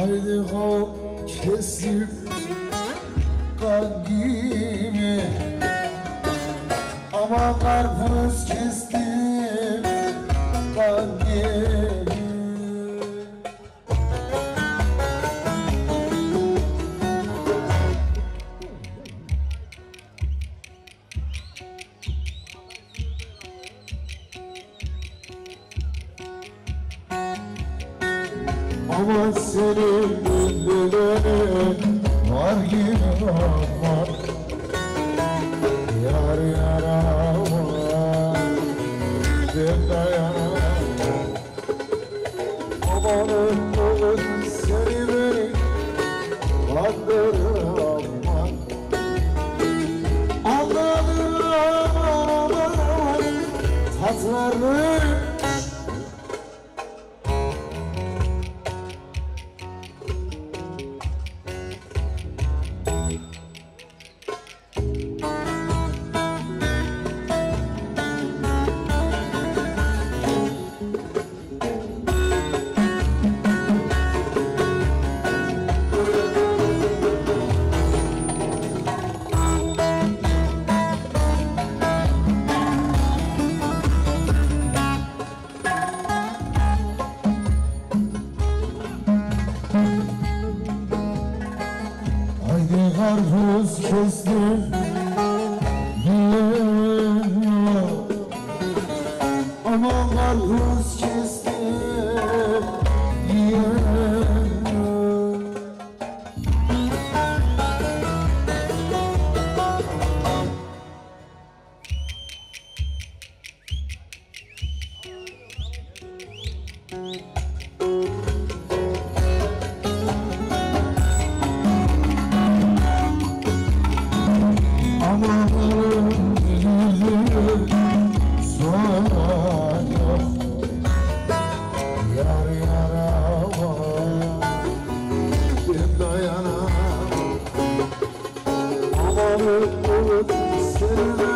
Haydi kov kesip Amanın oğlum seni beni Anladım aman aman tatlarını Haydi Christmas. Amanın yüzü seni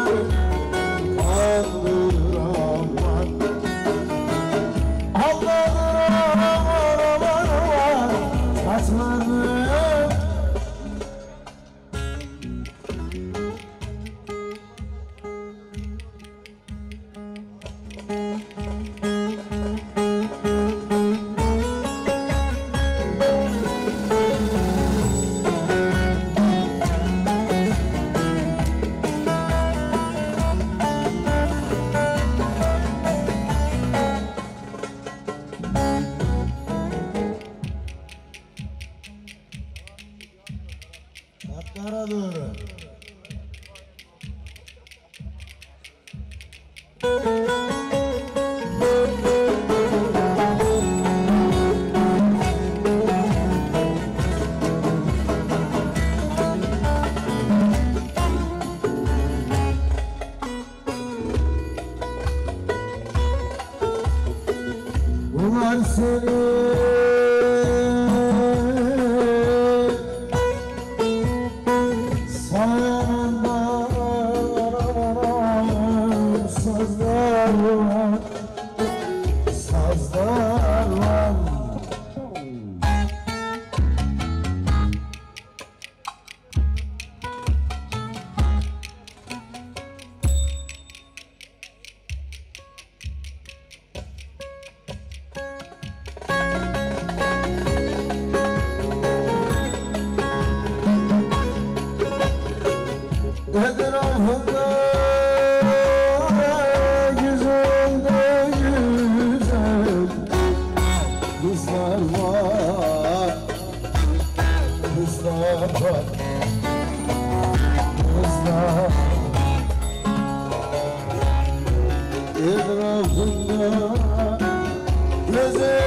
Etrafında Lezzet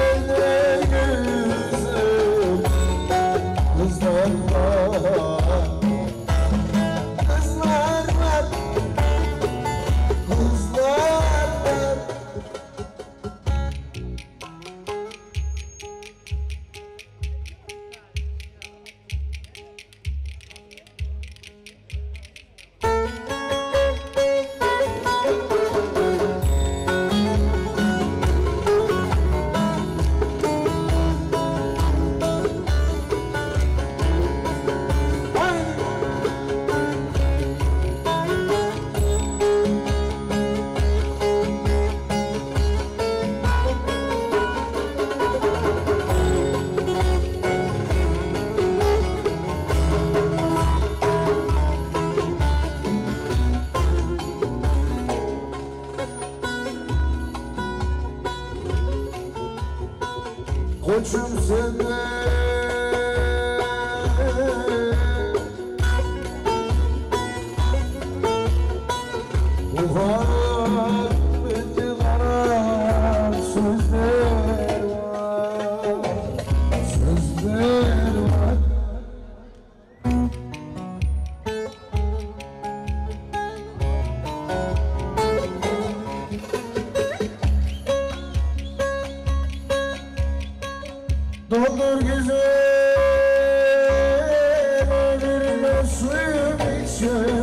treasure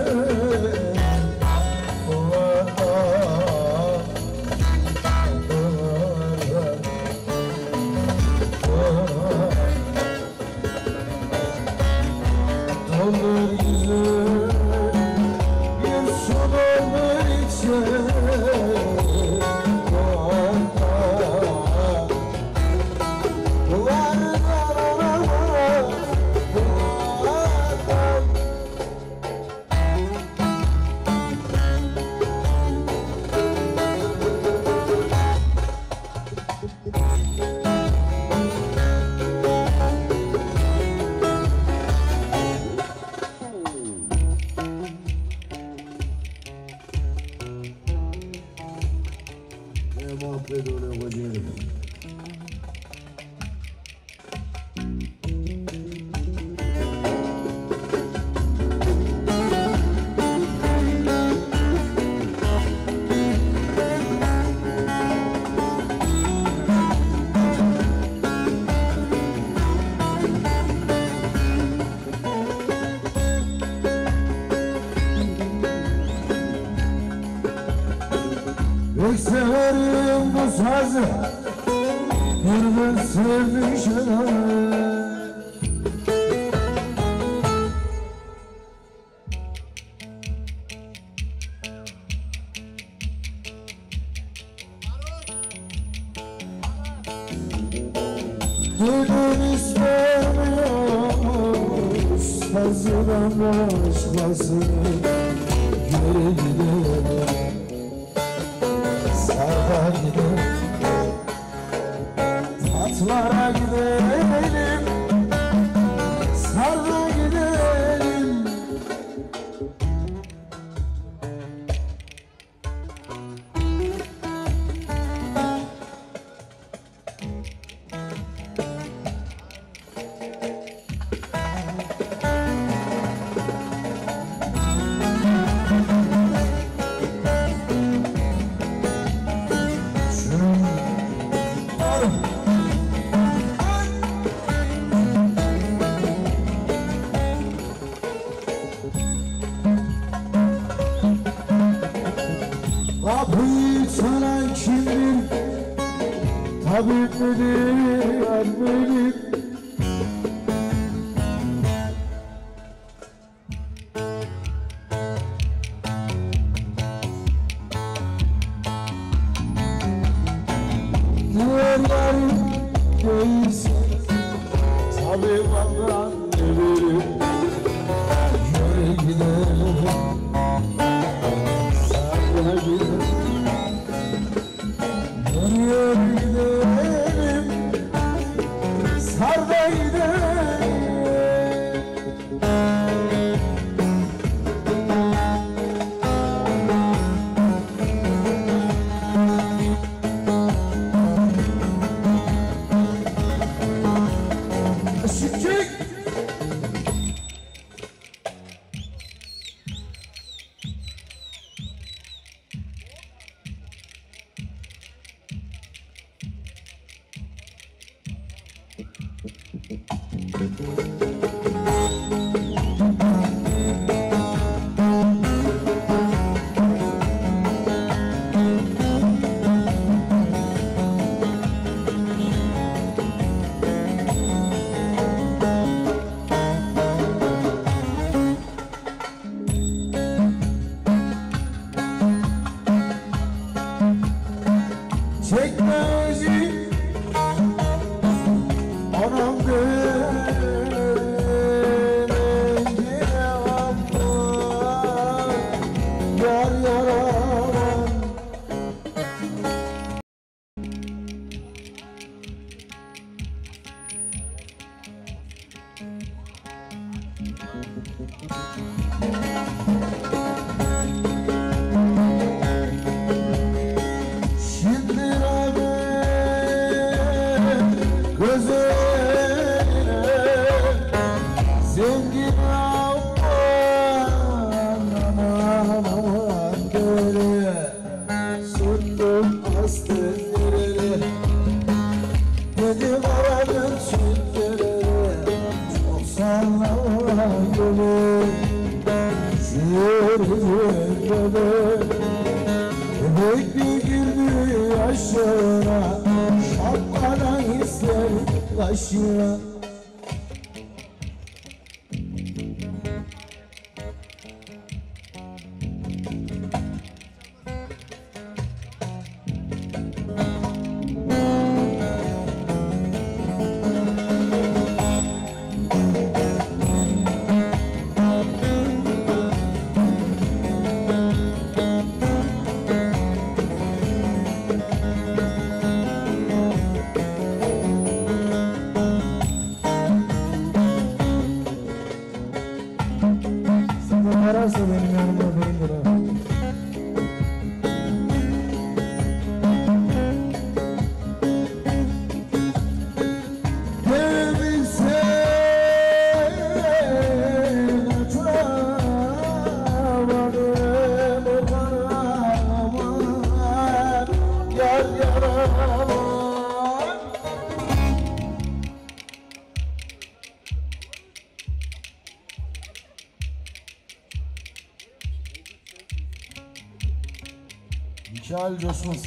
ne muhabbet oluyor kocaeli. Pek severim bu sazı. Bir gün sevmişim Gidin istemiyorum Sazıdan başkasını Geri gidelim Smaran Habib midir, yar gözüne Zengin aman aman aman böyle Sundum astın nereli Dedim aradım çiftleri Çok sallama gönül Şiirin Bebek bir yaşına Şapkadan 不害 Rica ediyorsunuz.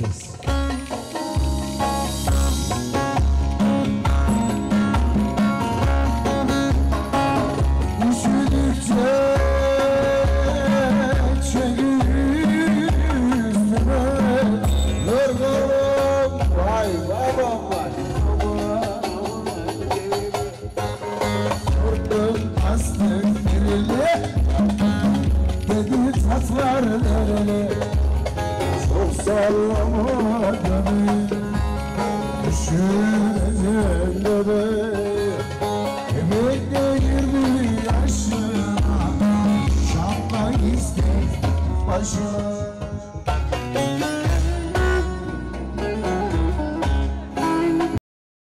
Sallama